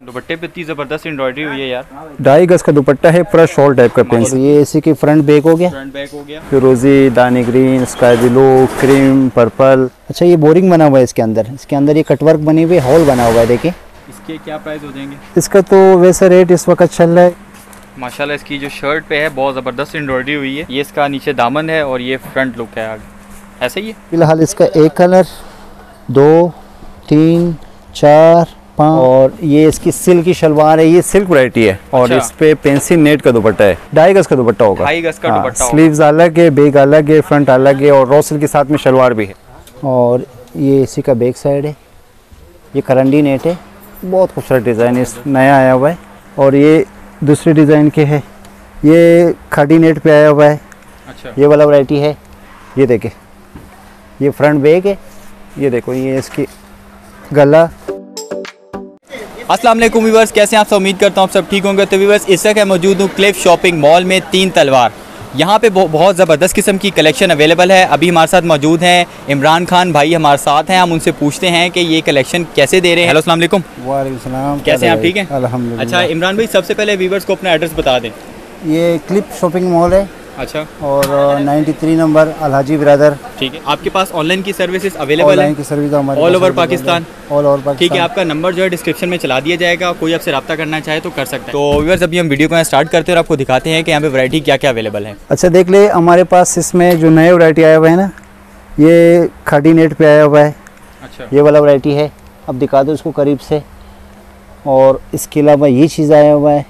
दुपट्टे पे इतनी ज़बरदस्त एम्ब्रॉयडरी हुई है यार। ढाई गज का दुपट्टा है पूरा शॉल टाइप का पेंसिल ये इसी की फ्रंट बैक हो गया? फ्रंट बैक हो गया। फिरोजी दानी green sky blue cream purple अच्छा ये बोरिंग बना हुआ है इसके अंदर। इसके अंदर ये कटवर्क बनी हुई हॉल बना हुआ है देखिए। इसके क्या प्राइस हो जाएँगे? इसका तो वैसा रेट इस वक्त चल रहा है। माशाल्लाह इसकी जो शर्ट पे है बहुत ज़बरदस्त एम्ब्रॉयडरी हुई है। ये इसका नीचे दामन है और ये फ्रंट लुक है आगे। ऐसे ही है? फ़िलहाल इसका एक कलर दो तीन चार और ये इसकी सिल्क की शलवार है ये सिल्क वरायटी है। और अच्छा। इस पे पेंसिल नेट का दुपट्टा है ढाई गज का दुपट्टा होगा। ढाई गज का दुपट्टा स्लीव्स अलग है बेग अलग है फ्रंट अलग है और रोसल के साथ में शलवार भी है। और ये इसी का बैक साइड है। ये करंडी नेट है। बहुत खूबसूरत डिज़ाइन है इस नया आया हुआ है। और ये दूसरे डिज़ाइन के है। ये खाड़ी नेट पे आया हुआ है। अच्छा। ये वाला वैरायटी है। ये देखे। ये फ्रंट बैग है। ये देखो ये इसकी गला अस्सलाम वालेकुम व्यूवर्स कैसे हैं आप सब? उम्मीद करता हूँ आप सब ठीक होंगे। तो व्यूवर्स इस वक्त मैं मौजूद हूँ क्लिफ शॉपिंग मॉल में तीन तलवार। यहाँ पे बहुत ज़बरदस्त किस्म की कलेक्शन अवेलेबल है। अभी हमारे साथ मौजूद हैं इमरान खान भाई हमारे साथ हैं। हम उनसे पूछते हैं कि ये कलेक्शन कैसे दे रहे हैं। हेलो अस्सलाम वालेकुम। वालेकुम कैसे हैं आप? ठीक हैं? अल्हम्दुलिल्लाह। अच्छा इमरान भाई सबसे पहले व्यूवर्स को अपना एड्रेस बता दें। ये क्लिप शॉपिंग मॉल है। अच्छा। और 93 नंबर अलहाजी ब्रदर ठीक है। आपके पास ऑनलाइन की सर्विसेज़ अवेलेबल ऑनलाइन है की सर्विस available है। पाकिस्तान? ऑल ओवर पाकिस्तान ठीक है आपका नंबर जो है डिस्क्रिप्शन में चला दिया जाएगा। कोई आपसे रब्ता करना चाहे तो कर सकते हैं। तो व्यूवर्स अभी हम वीडियो को स्टार्ट करते हैं और आपको दिखाते हैं कि यहाँ पे वैरायटी क्या क्या अवेलेबल है। अच्छा देख ले हमारे पास इसमें जो नए वैरायटी आया हुआ है ना ये खाड़ी नेट पे आया हुआ है। अच्छा। ये वाला वैरायटी है। अब दिखा दो इसको करीब से। और इसके अलावा ये चीज़ आया हुआ है।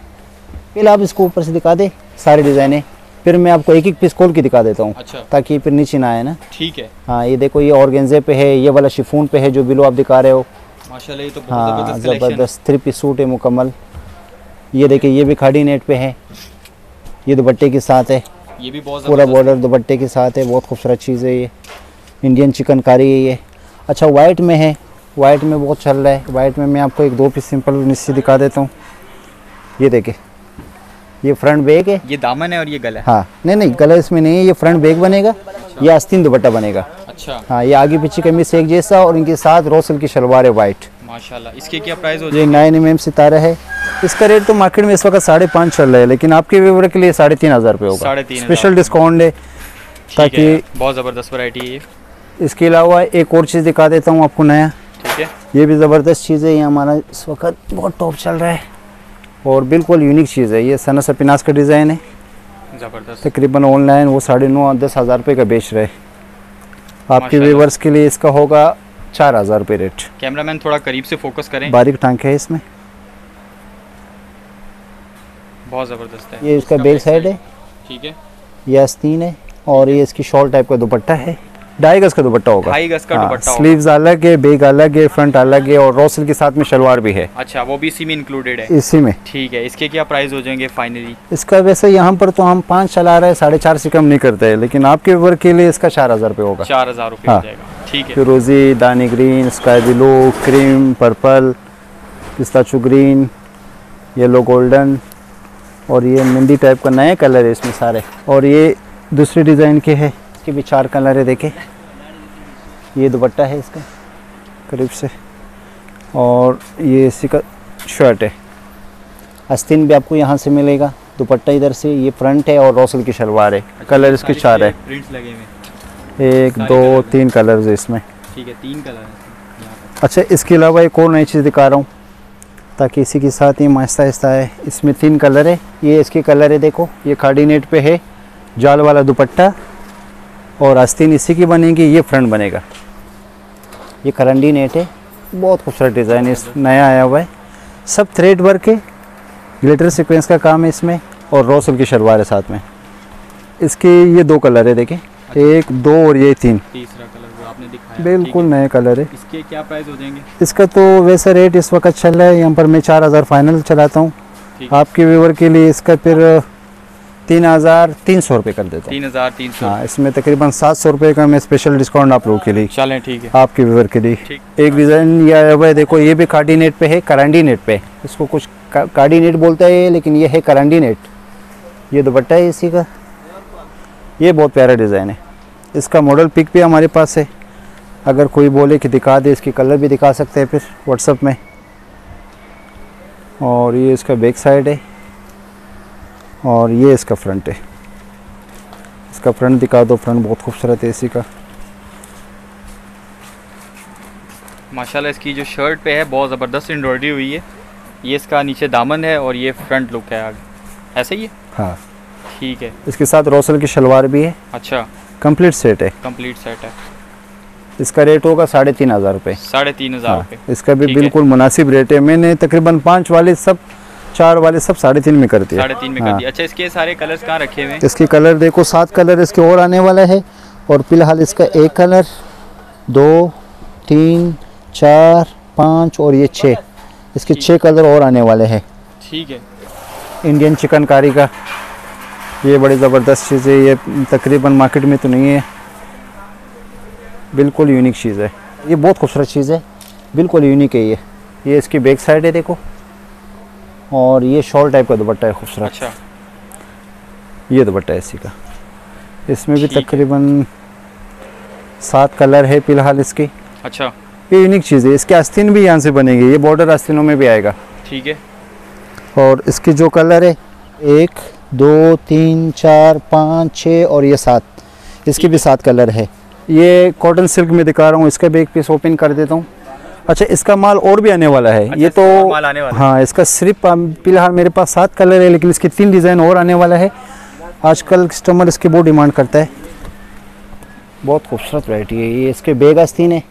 पहले आप इसको ऊपर से दिखा दे सारे डिज़ाइनें फिर मैं आपको एक एक पीस खोल के दिखा देता हूँ अच्छा। ताकि फिर नीचे ना आए ना। ठीक है। हाँ ये देखो ये ऑर्गेंजे पे है ये वाला शिफोन पे है जो बिलो आप दिखा रहे हो। माशाल्लाह ये तो बहुत हाँ ज़बरदस्त कलेक्शन है। ज़बरदस्त थ्री पीस सूट है मुकम्मल। ये देखिए ये भी खाड़ी नेट पे है। ये दुपट्टे के साथ है। ये भी बहुत पूरा बॉर्डर दुपट्टे के साथ है बहुत खूबसूरत चीज़ है ये। इंडियन चिकनकारी है ये। अच्छा वाइट में है। वाइट में बहुत चल रहा है। वाइट में मैं आपको एक दो पीस सिंपल निश्चित दिखा देता हूँ। ये देखे ये फ्रंट बैग है। ये दामन है और ये गला है? हाँ नहीं नहीं गला इसमें नहीं है ये फ्रंट बैग बनेगा ये आस्तीन दुपट्टा बनेगा। अच्छा। हाँ ये आगे पीछे कमीज से एक जैसा और इनके साथ रोसल की शलवार है वाइट माशाल्लाह इसके क्या प्राइस हो ये नाइन एम एम सितारा है। इसका रेट तो मार्केट में इस वक्त साढ़े पाँच चल रहा है लेकिन आपके व्यूवर के लिए साढ़े तीन हज़ार रुपये होगा। स्पेशल डिस्काउंट है ताकि बहुत ज़बरदस्त वैरायटी है इसके अलावा एक और चीज़ दिखा देता हूँ आपको नया। ठीक है। ये भी ज़बरदस्त चीज़ है ये हमारा इस वक्त बहुत टॉप चल रहा है। और बिल्कुल यूनिक चीज़ है। ये सना सपिनास का डिज़ाइन है। ज़बरदस्त। तकरीबन ऑनलाइन वो साढ़े नौ दस हज़ार रुपये का बेच रहे हैं। आपके। व्यूवर्स के लिए इसका होगा चार हज़ार रुपये रेट कैमरामैन थोड़ा करीब से फोकस करें। बारीक टांके है इसमें। बहुत ज़बरदस्त है। ये इसका बैक साइड है। ठीक है। ये आस्तीन है और ये इसकी शॉल टाइप का दुपट्टा है। ढाई गज का दुपट्टा होगा। ढाई गज का हाँ, दुपट्टा स्लीव्स अलग है बेग अलग है फ्रंट अलग है और रोसल के साथ में शलवार भी है। अच्छा वो भी इसी में इंक्लूडेड है। इसी में। ठीक है इसके क्या प्राइस हो जाएँगे फाइनली इसका वैसे यहाँ पर तो हम पाँच चला रहे हैं साढ़े चार से कम नहीं करते हैं लेकिन आपके वर्क के लिए इसका चार हज़ार रुपये होगा। चार हज़ार रुपये हाँ। ठीक है। फिरोजी दानी green sky blue cream purple pistachio green yellow golden और ये मेहंदी टाइप का नए कलर है इसमें सारे। और ये दूसरे डिज़ाइन के है। इसके भी चार कलर है देखे। ये दुपट्टा है इसका करीब से। और ये इसी का शर्ट है। आस्तीन भी आपको यहाँ से मिलेगा। दुपट्टा इधर से ये फ्रंट है और रोसल की शलवार है। अच्छा, कलर इसके चार है। एक दो तीन कलर्स है इसमें। ठीक है तीन कलर है। अच्छा इसके अलावा एक और नई चीज़ दिखा रहा हूँ ताकि इसी के साथ ही आहिस्ता आहिस्ता है इसमें तीन कलर है। ये इसके कलर है देखो ये खाड़ी नेट पे है जाल वाला दुपट्टा। और आस्तीन इसी की बनेगी ये फ्रंट बनेगा। ये करंडी नेट है बहुत खूबसूरत डिज़ाइन है नया आया हुआ है। सब थ्रेड वर्क है ग्लिटर सीक्वेंस का काम है इसमें और रोसल की शलवार है साथ में। इसके ये दो कलर है देखें। अच्छा। एक दो और ये तीन। तीसरा कलर वो आपने दिखाया बिल्कुल नए कलर है। है। इसके क्या प्राइस हो जाएँगे? इसका तो वैसा रेट इस वक्त चल रहा है यहाँ पर मैं चार हज़ार फाइनल चलाता हूँ। आपके व्यूवर के लिए इसका फिर तीन हज़ार तीन सौ रुपये कर देता हूँ। तीन हज़ार तीन सौ। हाँ इसमें तकरीबन सात सौ रुपये का मैं स्पेशल डिस्काउंट आप लोगों के लिए चलें ठीक है। आपके व्यवर के लिए। एक डिज़ाइन ये आया हुआ है देखो ये भी काडी नेट पे है करांडी नेट पे। इसको कुछ का, काडी नेट बोलता है लेकिन ये है करांडी नेट ये दुपट्टा है इसी का। ये बहुत प्यारा डिज़ाइन है। इसका मॉडल पिक भी हमारे पास है। अगर कोई बोले कि दिखा दे इसकी कलर भी दिखा सकते हैं फिर व्हाट्सअप में। और ये इसका बैक साइड है। और ये इसका फ्रंट है। इसका फ्रंट दिखा दो फ्रंट बहुत खूबसूरत है इसी का। माशाल्लाह इसकी जो शर्ट पे है बहुत ज़बरदस्त एम्ब्रॉयडरी हुई है। ये इसका नीचे दामन है और ये फ्रंट लुक है आगे। ऐसा ही है? हाँ। ठीक है। इसके साथ रोसल की शलवार भी है। अच्छा। कंप्लीट सेट है। कंप्लीट सेट है। इसका रेट होगा साढ़े तीन हज़ार रुपये साढ़े तीन हज़ार हाँ, इसका भी बिल्कुल मुनासिब रेट है। मैंने तकरीबन पाँच वाले सब चार वाले सब साढ़े तीन में कर दिया साढ़े तीन में कर हाँ। अच्छा इसके सारे कलर्स कहाँ रखे हुए हैं? इसके कलर देखो सात कलर इसके और आने वाला है और फ़िलहाल इसका एक कलर दो तीन चार पाँच और ये छः। इसके छः कलर और आने वाले हैं। ठीक है। इंडियन चिकनकारी का। ये बड़ी ज़बरदस्त चीज़ है ये तकरीबन मार्केट में तो नहीं है। बिल्कुल यूनिक चीज़ है। ये बहुत खूबसूरत चीज़ है। बिल्कुल यूनिक है ये। ये इसकी बैक साइड है देखो। और ये शॉल टाइप का दुपट्टा है खूबसूरत। अच्छा। ये दुपट्टा है इसी का। इसमें भी तकरीबन सात कलर है फ़िलहाल इसके। अच्छा। ये यूनिक चीज़ है। इसके आस्तीन भी यहाँ से बनेगी। ये बॉर्डर आस्तीनों में भी आएगा। ठीक है। और इसकी जो कलर है एक दो तीन चार पाँच छः और ये सात। इसके भी सात कलर है। ये कॉटन सिल्क में दिखा रहा हूँ। इसका भी एक पीस ओपन कर देता हूँ। अच्छा इसका माल और भी आने वाला है। अच्छा, ये तो माल आने वाला हाँ। इसका सिर्फ़ फ़िलहाल मेरे पास सात कलर है लेकिन इसके तीन डिज़ाइन और आने वाला है। आजकल कस्टमर इसकी बहुत डिमांड करता है। बहुत खूबसूरत वैरायटी है ये। इसके बेग आस्तीन है।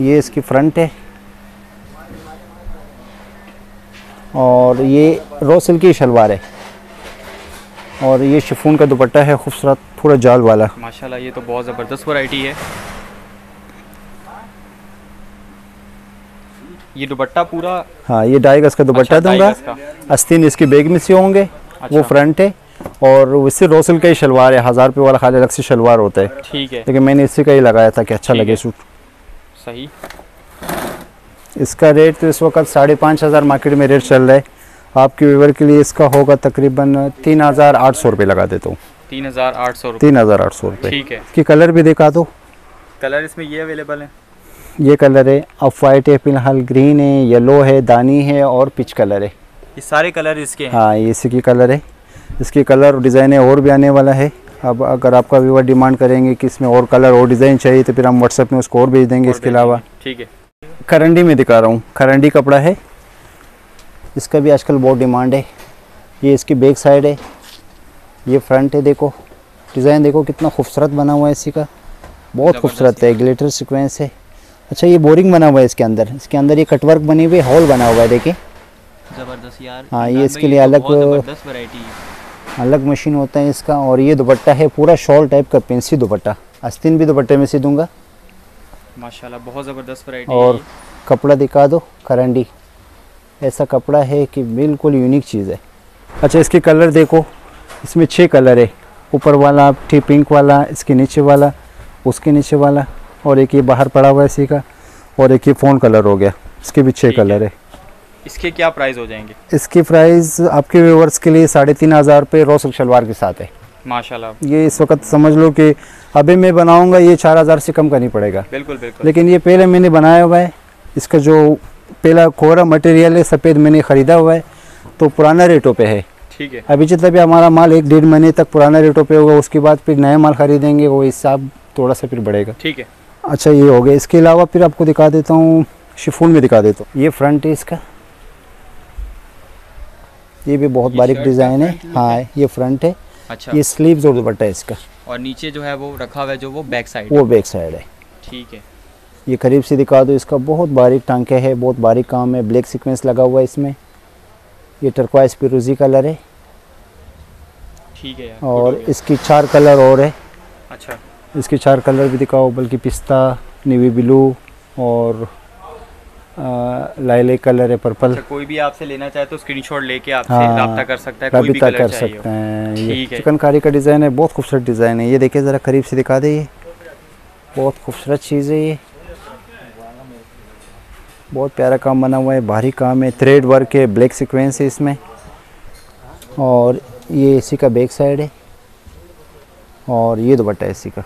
ये इसकी फ्रंट है। और ये रो सिल्क की शलवार है। और ये शिफोन का दुपट्टा है खूबसूरत पूरा जाल वाला। माशाल्लाह ये तो बहुत ज़बरदस्त वैरायटी है। ये दुपट्टा पूरा? हाँ ये ढाई गज का दुपट्टा अच्छा, दूँगा। का। आस्तीन इसकी बेग में से होंगे अच्छा। वो फ्रंट है और उससे रोसल का ही शलवार है हज़ार रुपये वाला खाली अलग से शलवार होता है। ठीक है। लेकिन मैंने इसी का ही लगाया था कि अच्छा लगे सूट। सही। इसका रेट तो इस वक्त साढ़े पाँच हज़ार मार्केट में रेट चल रहा है। आपके व्यूवर के लिए इसका होगा तकरीबन तीन हज़ार आठ सौ रुपये लगा देता हूँ। तीन हज़ार आठ सौ तीन हज़ार आठ सौ रुपये ठीक है। इसकी कलर भी दिखा दो। कलर इसमें ये अवेलेबल है। ये कलर है ऑफ़ वाइट है फ़िलहाल ग्रीन है येलो है दानी है और पिच कलर है। ये सारे कलर इसके हैं। हाँ ये इसी की कलर है। इसकी कलर और डिज़ाइन है और भी आने वाला है। अब अगर आपका व्यूवर डिमांड करेंगे कि इसमें और कलर और डिज़ाइन चाहिए तो फिर हम व्हाट्सएप में उसको और भेज देंगे और इसके अलावा। ठीक है। करंडी में दिखा रहा हूँ। करंडी कपड़ा है। इसका भी आजकल बहुत डिमांड है। ये इसकी बैक साइड है। ये फ्रंट है देखो। डिज़ाइन देखो कितना खूबसूरत बना हुआ है इसी का बहुत खूबसूरत है। ग्लेटर सिक्वेंस है। अच्छा ये बोरिंग बना हुआ है इसके अंदर। इसके अंदर ये कटवर्क बनी हुई हॉल बना हुआ है देखिए। ज़बरदस्त यार हाँ, ये इसके लिए तो अलग- अलग मशीन होता है इसका और ये दुपट्टा है पूरा शॉल टाइप का पेंसी दुपट्टा। आस्तीन भी दुपट्टे में सी दूँगा। माशाल्लाह बहुत ज़बरदस्त वैरायटी और कपड़ा दिखा दो करंडी। ऐसा कपड़ा है कि बिल्कुल यूनिक चीज़ है। अच्छा इसके कलर देखो। इसमें छः कलर है। ऊपर वाला टी पिंक वाला इसके नीचे वाला उसके नीचे वाला। और एक ये बाहर पड़ा हुआ है इसी का और एक ये फ़ोन कलर हो गया। इसके भी छः कलर है। इसके क्या प्राइस हो जाएँगे? इसकी प्राइस आपके व्यूवर्स के लिए साढ़े तीन हज़ार रुपये रोसल शलवार के साथ है। माशाल्लाह। ये इस वक्त समझ लो कि अभी मैं बनाऊँगा ये चार हज़ार से कम का नहीं पड़ेगा। बिल्कुल बिल्कुल। लेकिन ये पहले मैंने बनाया हुआ है। इसका जो पहला कोरा मटेरियल है सफ़ेद मैंने ख़रीदा हुआ है तो पुराना रेटों पे है। ठीक है। अभी जितना भी हमारा माल एक डेढ़ महीने तक पुराना रेटों पे होगा उसके बाद फिर नया माल ख़रीदेंगे वो हिसाब थोड़ा सा फिर बढ़ेगा। ठीक है। अच्छा ये हो गया। इसके अलावा फिर आपको दिखा देता हूँ शिफोन में दिखा देता हूँ। ये फ्रंट है इसका। ये भी बहुत ये बारीक डिज़ाइन है? हाँ। ये फ्रंट है। अच्छा। ये स्लीव्स और दुपट्टा है इसका। और नीचे जो है वो रखा हुआ है जो वो बैक साइड वो बैक साइड है। ठीक है। ये करीब से दिखा दो इसका बहुत बारीक टांके है बहुत बारीक काम है। ब्लैक सीक्वेंस लगा हुआ है इसमें। ये टर्कवाइस फिरोजी कलर है। ठीक है यार और इसकी चार कलर और है। अच्छा। इसके चार कलर भी दिखाओ बल्कि पिस्ता नेवी ब्लू और लाइले कलर है पर्पल। अच्छा कोई भी आपसे लेना चाहे तो स्क्रीनशॉट लेके आपसे हाँ, कर सकता है कोई भी कलर कर सकते हैं। ये। चिकनकारी का डिज़ाइन है बहुत खूबसूरत डिज़ाइन है। ये देखिए ज़रा करीब से दिखा दे। बहुत खूबसूरत चीज़ है ये। बहुत प्यारा काम बना हुआ है भारी काम है। थ्रेड वर्क है ब्लैक सिक्वेंस है इसमें। और ये इसी का बैक साइड है। और ये दुपट्टा है इसी का।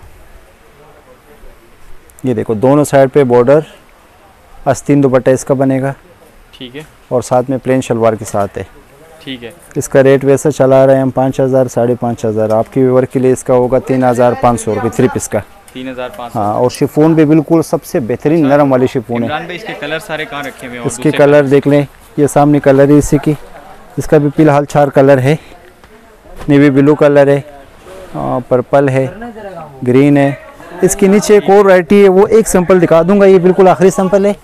ये देखो दोनों साइड पे बॉर्डर आस्तीन दुपट्टा इसका बनेगा। ठीक है। और साथ में प्लेन शलवार के साथ है। ठीक है। इसका रेट वैसे चला रहे हैं हम पाँच हज़ार साढ़े पाँच हज़ार। आपकी व्यूवर के लिए इसका होगा तीन हज़ार पाँच सौ रुपये थ्री पीस का। तीन हज़ार पाँच सौ। हाँ और शिफोन भी बिल्कुल सबसे बेहतरीन नरम वाली शिफोन है। इसके कलर सारे कहाँ रखे हुए हैं? इसके कलर देख लें ये सामने कलर है इसी की। इसका भी फ़िलहाल चार कलर है। नेवी ब्लू कलर है। पर्पल है। ग्रीन है। इसके नीचे एक और वैरायटी है वो एक सैंपल दिखा दूँगा ये बिल्कुल आखिरी सैंपल है।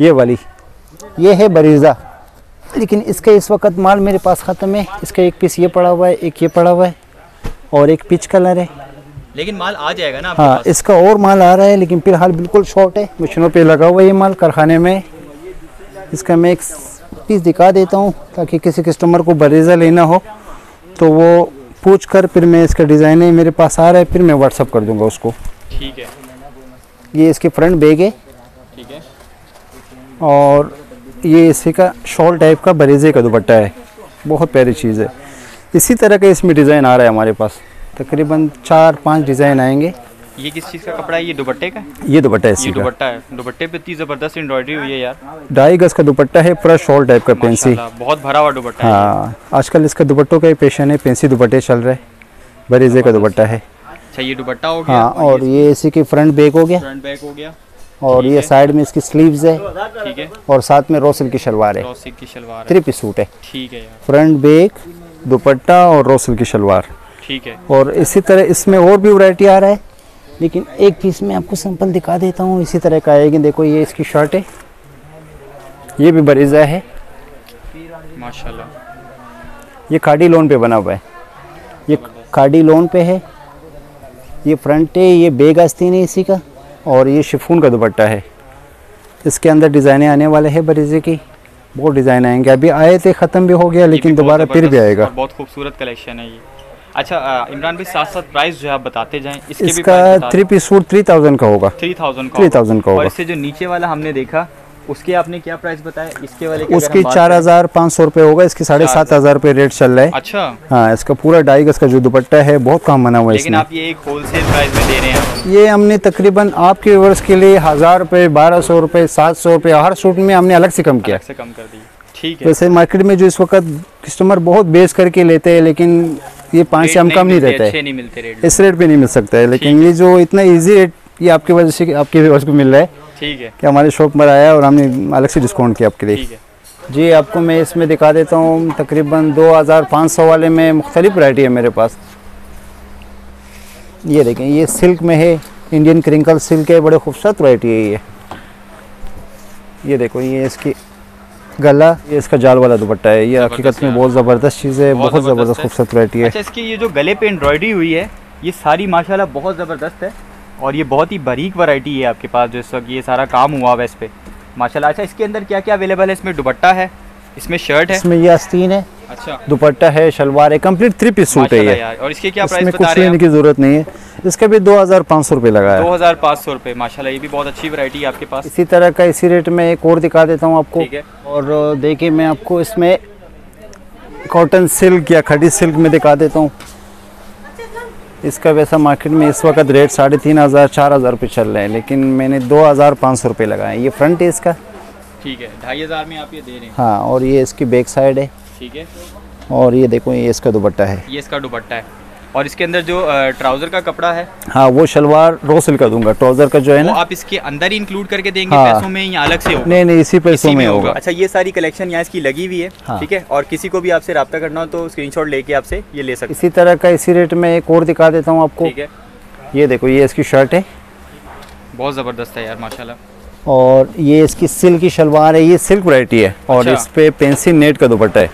ये वाली। ये है बरीज़ा लेकिन इसका इस वक्त माल मेरे पास ख़त्म है। इसका एक पीस ये पड़ा हुआ है एक ये पड़ा हुआ है और एक पिच कलर है। लेकिन माल आ जाएगा ना हाँ इसका और माल आ रहा है लेकिन फ़िलहाल बिल्कुल शॉर्ट है। मशीनों पे लगा हुआ है ये माल कारखाने में। इसका मैं एक पीस दिखा देता हूँ ताकि किसी कस्टमर को बरेजा लेना हो। तो वो पूछ कर फिर मैं इसका डिज़ाइन है मेरे पास आ रहा है फिर मैं व्हाट्सअप कर दूँगा उसको। ठीक है। ये इसके फ्रंट बैग है। ठीक है। और ये इसी का शॉल टाइप का बरेजे का दुपट्टा है। बहुत प्यारी चीज़ है। इसी तरह का इसमें डिज़ाइन आ रहा है हमारे पास। तकरीबन चार पाँच डिज़ाइन आएँगे। ये किस चीज़ का कपड़ा है? ये दुपट्टे का? ये दुपट्टा है ये इसी का। दुपट्टा है। दुपट्टे पे इतनी ज़बरदस्त एम्ब्रॉयडरी हुई है यार। ढाई गज का दुपट्टा है पूरा शॉल टाइप का पेंसी। बहुत भरा हुआ दुपट्टा है। हाँ आजकल इसका दुपट्टों का ही पेशन है पेंसी दुपट्टे चल रहे बरेजे का दुपट्टा है। अच्छा ये दुपट्टा हो गया हाँ और और ये इसी की फ्रंट बैक हो गया। फ्रंट बैक हो गया। और ये साइड में इसकी स्लीव्स है। ठीक है। और साथ में रोसल की शलवार है। क्रॉसिक की शलवार थ्री पीस सूट है। ठीक है फ्रंट बैक दुपट्टा और रोसल की शलवार। ठीक है। और इसी तरह इसमें और भी वैरायटी आ रहा है। लेकिन एक पीस में आपको सैंपल दिखा देता हूँ। इसी तरह का आएगी देखो ये इसकी शर्ट है। ये भी बरीजा है। माशाल्लाह। ये खाड़ी लोन पे बना हुआ है। ये खाड़ी लोन पे है। ये फ्रंट है ये बेग आस्तीन है इसी का। और ये शिफून का दुपट्टा है। इसके अंदर डिज़ाइनें आने वाले हैं बरीजे की। बहुत डिज़ाइन आएँगे। अभी आए थे ख़त्म भी हो गया लेकिन दोबारा फिर भी आएगा। बहुत खूबसूरत कलेक्शन है ये। अच्छा इमरान भाई साथ साथ प्राइस जो है आप बताते जाएँ। इसके भी इसका three piece suit three thousand का होगा। थ्री थाउज़ेंड 3000 होगा। का होगा। इससे जो नीचे वाला हमने देखा उसके आपने क्या प्राइस बताया? इसके वाले उसकी चार हज़ार पाँच सौ रुपये होगा इसकी साढ़े सात हज़ार रुपये रेट चल रहा है। अच्छा। हाँ इसका पूरा ढाई गज का जो दुपट्टा है बहुत काम बना हुआ है लेकिन आप ये एक होलसेल प्राइस में दे रहे हैं। ये हमने तकरीबन आपके व्यूवर्स के लिए हज़ार रुपये बारह सौ रुपये सात सौ रुपये हर सूट में हमने अलग से कम किया। से कम कर दी। ठीक है। वैसे मार्केट में जो इस वक्त कस्टमर बहुत बेच करके लेते हैं लेकिन ये पाँच से हम कम नहीं रहता रेट इस रेट पे नहीं मिल सकता है लेकिन ये जो इतना इजी रेट ये आपकी वजह से आपके व्यूवर्स को मिल रहा है। ठीक है। कि हमारे शॉप पर आया और हमने अलग से डिस्काउंट किया आपके लिए। ठीक है। जी आपको मैं इसमें दिखा देता हूँ तकरीबन 2500 वाले में मुख्तलिफ़ वैरायटी है मेरे पास। ये देखें ये सिल्क में है इंडियन क्रिंकल सिल्क है बड़े खूबसूरत वैरायटी है ये। ये देखो ये इसकी गला ये इसका जाल वाला दुपट्टा है। ये हकीकत में बहुत ज़बरदस्त चीज़ है बहुत ज़बरदस्त ज़बरदस्त खूबसूरत वैरायटी है। अच्छा इसकी ये जो गले पे एम्ब्रॉयडरी हुई है ये सारी माशाल्लाह बहुत ज़बरदस्त है। और ये बहुत ही बारीक वैरायटी है आपके पास जो इस वक्त ये सारा काम हुआ हुआ है इस पे। माशाल्लाह अच्छा इसके अंदर क्या क्या अवेलेबल है? इसमें दुपट्टा है इसमें शर्ट है। इसमें ये आस्तीन है अच्छा। दुपट्टा है शलवार है कंप्लीट थ्री पीस सूट है ये। और इसके क्या प्राइस बता कुछ रहे हैं लेने की ज़रूरत नहीं है। इसका भी दो हज़ार पाँच सौ रुपये लगा है। दो हज़ार पाँच सौ रुपये माशाल्लाह ये भी बहुत अच्छी वैरायटी है आपके पास। इसी तरह का इसी रेट में एक और दिखा देता हूँ आपको। और देखिए मैं आपको इसमें कॉटन सिल्क या खड़ी सिल्क में दिखा देता हूँ। इसका वैसा मार्केट में इस वक्त रेट साढ़े तीन हज़ार चार हज़ार रुपये चल रहे हैं लेकिन मैंने दो हज़ार पाँच सौ रुपये लगाए ये फ्रंट है इसका। ठीक है ढाई हज़ार में आप ये दे रहे हैं। हाँ और ये इसकी बैक साइड है। ठीक है। और ये देखो ये इसका दुपट्टा है। ये इसका दुपट्टा है। और इसके अंदर जो ट्राउज़र का कपड़ा है? हाँ वो शलवार रो सिल्क का दूँगा। ट्राउज़र का जो है ना आप इसके अंदर ही इंक्लूड करके देंगे हाँ। पैसों में या अलग से होगा? नहीं नहीं इसी पैसों इसी में में होगा। अच्छा ये सारी कलेक्शन यहाँ इसकी लगी हुई है हाँ। ठीक है? और किसी को भी आपसे रब्ता करना हो तो स्क्रीनशॉट लेके आपसे ये ले सकते इसी तरह का इसी रेट में एक और दिखा देता हूँ आपको। ये देखो ये इसकी शर्ट है। बहुत ज़बरदस्त है यार माशाल्लाह। और ये इसकी सिल्क की शलवार है ये सिल्क वैरायटी है। और अच्छा। इस पे पेंसिल नेट का दुपट्टा है।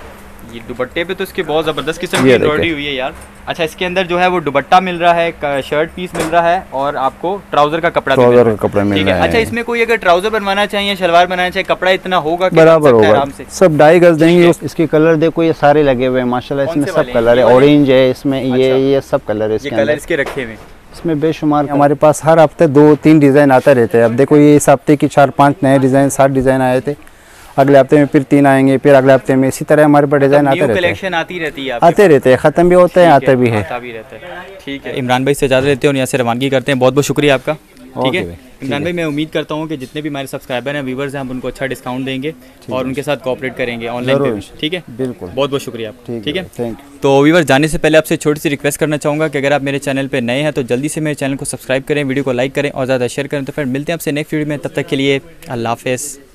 ये दुपट्टे पे तो इसके बहुत ज़बरदस्त किस्म की एम्ब्रॉयडरी हुई है यार। अच्छा इसके अंदर जो है वो दुपट्टा मिल रहा है शर्ट पीस मिल रहा है और आपको ट्राउज़र का कपड़ा ट्राउज़र का कपड़ा मिल रहा है। अच्छा इसमें कोई अगर ट्राउज़र बनवाना चाहिए शलवार बनाना चाहिए कपड़ा इतना होगा बराबर होगा। आराम से? सब ढाई गज देंगे। इसके कलर देखो ये सारे लगे हुए हैं माशाल्लाह इसमें सब कलर है। ऑरेंज है इसमें ये अच्छा। ये सब कलर है इसके कलर इसके रखे हुए इसमें बेशुमार हमारे पास हर हफ़्ते दो तीन डिज़ाइन आता रहते हैं। अब देखो ये इस हफ़्ते की चार पाँच नए डिज़ाइन सात डिज़ाइन आए थे। अगले हफ़्ते में फिर तीन आएँगे फिर अगले हफ़्ते में इसी तरह हमारे पास डिज़ाइन आते रहते हैं। कलेक्शन आती रहती है आते रहते हैं ख़त्म भी होते हैं आते भी है। आता भी रहता है। ठीक है। इमरान भाई से इजाज़त लेते हैं और यहाँ से रवानगी करते हैं। बहुत बहुत शुक्रिया आपका। ठीक है? इमरान भाई मैं उम्मीद करता हूँ कि जितने भी हमारे सब्सक्राइबर हैं व्यूवर्स हैं हम उनको अच्छा डिस्काउंट देंगे और उनके साथ कॉपरेट करेंगे ऑनलाइन। ठीक है? बिल्कुल। बहुत बहुत शुक्रिया आप ठीक है थैंक यू तो व्यूवर जाने से पहले आपसे छोटी सी रिक्वेस्ट करना चाहूँगा कि अगर आप मेरे चैनल पर नए हैं तो जल्दी से मेरे चैनल को सब्सक्राइब करें वीडियो को लाइक करें और ज़्यादा शेयर करें। तो फिर मिलते हैं आपसे नेक्स्ट वीडियो में। तब तक के लिए अल्लाह हाफिज़।